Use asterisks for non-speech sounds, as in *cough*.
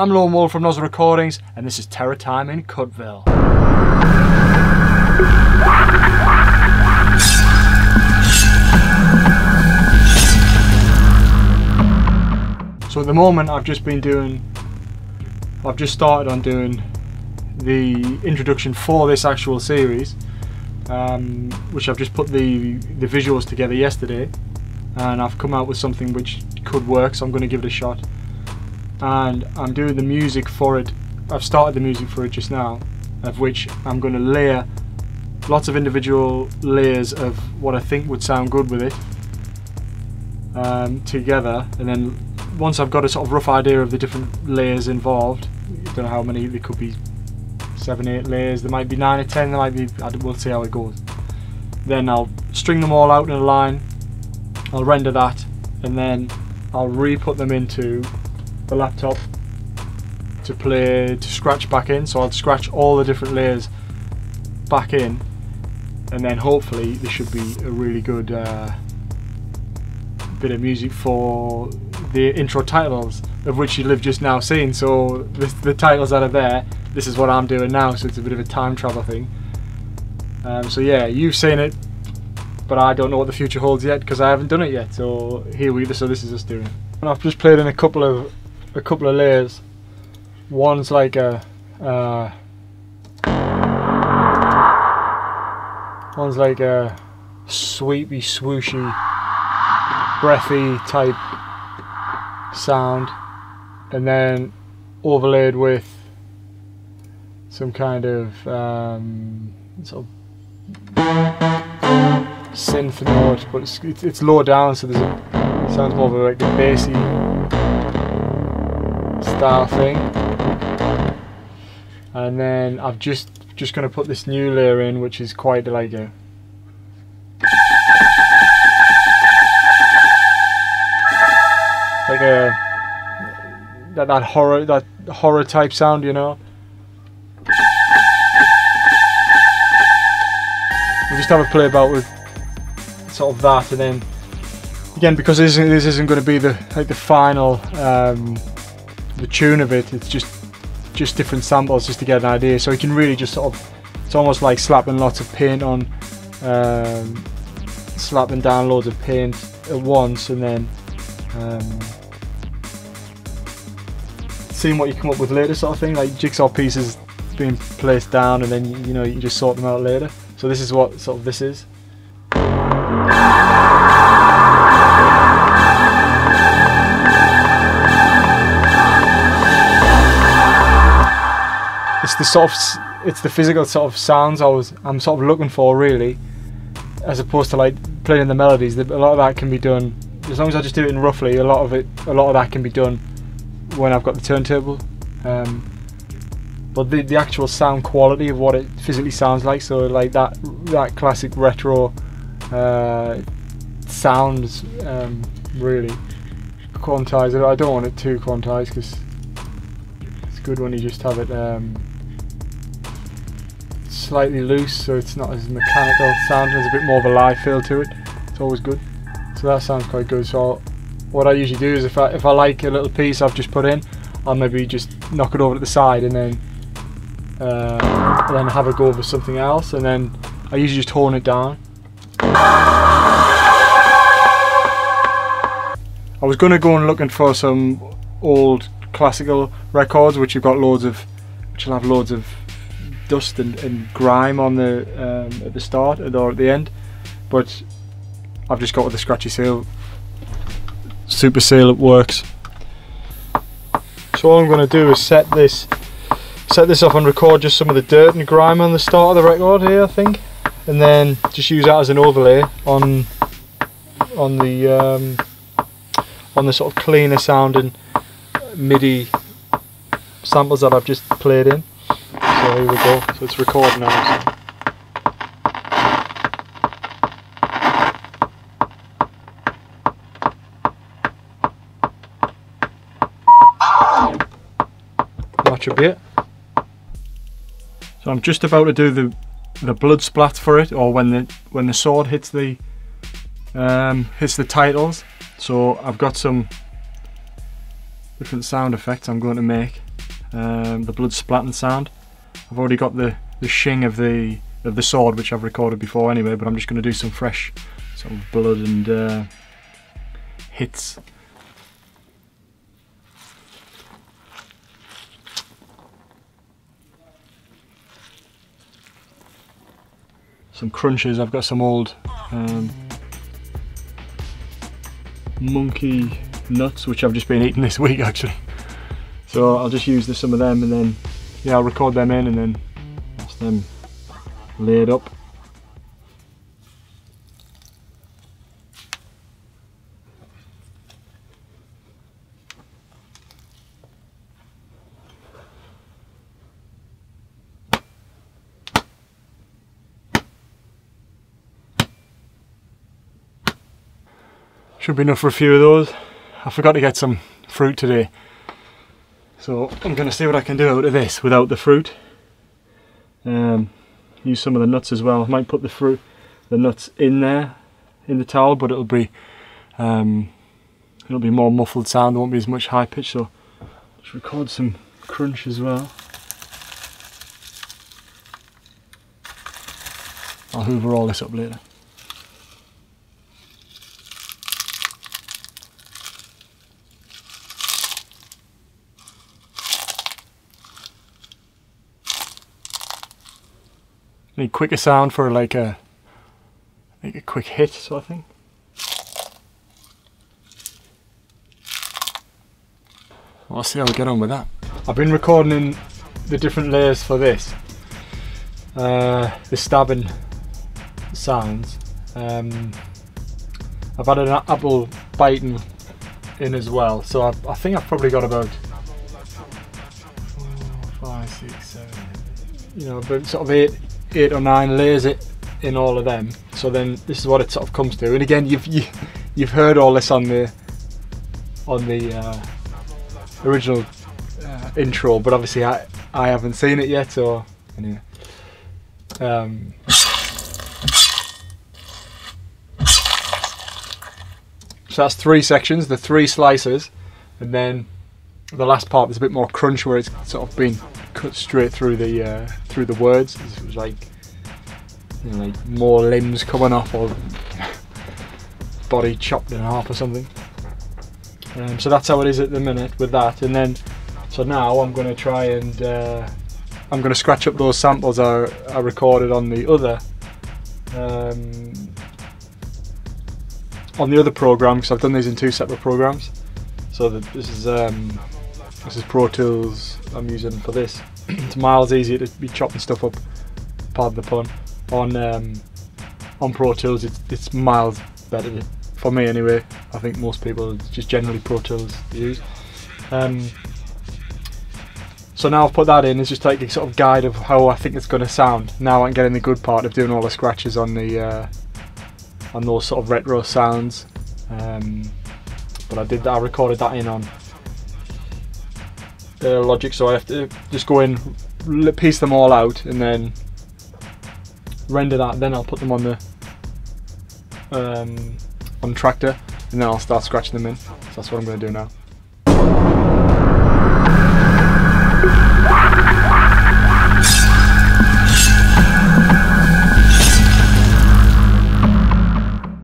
I'm Lone Wolf from NozL Recordings, and this is Terror Time in Cutville. So at the moment I've just been doing, I've just started on doing the introduction for this actual series, um, which I've just put the, the visuals together yesterday and I've come out with something which could work so I'm going to give it a shot and I'm doing the music for it. I've started the music for it just now of which I'm going to layer lots of individual layers of what I think would sound good with it um, together. And then once I've got a sort of rough idea of the different layers involved I don't know how many there could be seven eight layers. There might be nine or ten there might be we'll see how it goes. Then I'll string them all out in a line. I'll render that and then I'll re-put them into the laptop to play to scratch back in. So I'll scratch all the different layers back in and then hopefully this should be a really good uh, bit of music for the intro titles of which you live just now seeing. So the, the, titles that are there this is what I'm doing now. So it's a bit of a time travel thing. Um, so yeah you've seen it but I don't know what the future holds yet because I haven't done it yet. So here we so this is us doing. And I've just played in a couple of a couple of layers. One's like a uh, one's like a sweepy, swooshy, breathy type sound, and then overlaid with some kind of um, sort of synth note, but it's, it's, low down, so there's a sounds more of like a bassy style thing. And then I've just just going to put this new layer in, which is quite like a like a that that horror that horror type sound, you know. We just have a play about with sort of that, and then again because this isn't, this isn't going to be the like the final um, the tune of it. It's just just different samples just to get an idea. So you can really just sort of it's almost like slapping lots of paint on, um, slapping down loads of paint at once, and then. Um, seeing what you come up with later sort of thing like jigsaw pieces being placed down and then you know you just sort them out later so this is what sort of this is it's the sort of it's the physical sort of sounds I was I'm sort of looking for really, as opposed to like playing the melodies. A lot of that can be done as long as I just do it in roughly. A lot of it, a lot of that can be done when I've got the turntable. Um, but the the actual sound quality of what it physically sounds like, so like that that classic retro uh, sounds um, really quantized. I don't want it too quantized because it's good when you just have it. Um, slightly loose so it's not as mechanical sound, there's a bit more of a live feel to it. It's always good. So that sounds quite good. So what I usually do is if I if I like a little piece I've just put in, I'll maybe just knock it over to the side and then uh, then have a go over something else and then I usually just hone it down. I was going to go and looking for some old classical records which have got loads of which will have loads of dust and, and grime on the um, at the start or at the end. But I've just got with the scratchy seal. Super seal it works. So all I'm going to do is set this set this off and record just some of the dirt and grime on the start of the record here I think. And then just use that as an overlay on on the um, on the sort of cleaner sounding MIDI samples that I've just played in so here we go. So it's recording now. Watch a bit. So I'm just about to do the the blood splat for it, or when the when the sword hits the um, hits the titles. So I've got some different sound effects I'm going to make. um, the blood splatting sound. I've already got the, the shing of the of the sword which I've recorded before anyway but I'm just going to do some fresh sort of blood and uh, hits. Some crunches, I've got some old um, monkey nuts which I've just been eating this *laughs* week actually. So I'll just use some of them and then yeah I'll record them in and then that's them laid up. Should be enough for a few of those. I forgot to get some fruit today. So I'm going to see what I can do out of this without the fruit. Um, use some of the nuts as well. I might put the fruit, the nuts in there, in the towel, but it'll be, um, it'll be more muffled sound. There won't be as much high pitch. So let's record some crunch as well. I'll hoover all this up later. Need quicker sound for like a like a quick hit sort of thing. I'll see how we get on with that. I've been recording in the different layers for this. Uh, the stabbing sounds. Um, I've had an apple biting in as well, so I've, I think I've probably got about four, five, six, seven, you know, about sort of eight eight or nine layers it in all of them. So then this is what it sort of comes to. And again, you've you, have you have heard all this on the on the uh, original uh, intro, but obviously I I haven't seen it yet. So anyway, um, so that's three sections, the three slices, and then the last part there's a bit more crunch where it's sort of been cut straight through the uh, through the words. It was like you know, like more limbs coming off or body chopped in half or something. Um, so that's how it is at the minute with that. And then so now I'm going to try and uh, I'm going to scratch up those samples I, I recorded on the other um, on the other program because I've done these in two separate programs. So this is um, this is Pro Tools I'm using for this. *clears throat* it's miles easier to be chopping stuff up, pardon the pun, on um, on Pro Tools. It's, it's miles better for me anyway. I think most people just generally Pro Tools use. Um, so now I've put that in, it's just like a sort of guide of how I think it's going to sound. Now I'm getting the good part of doing all the scratches on the uh, on those sort of retro sounds. Um, but I did that, I recorded that in on uh, Logic, so I have to just go in, piece them all out, and then render that. Then I'll put them on the um, on Traktor, and then I'll start scratching them in. So that's what I'm going to do now.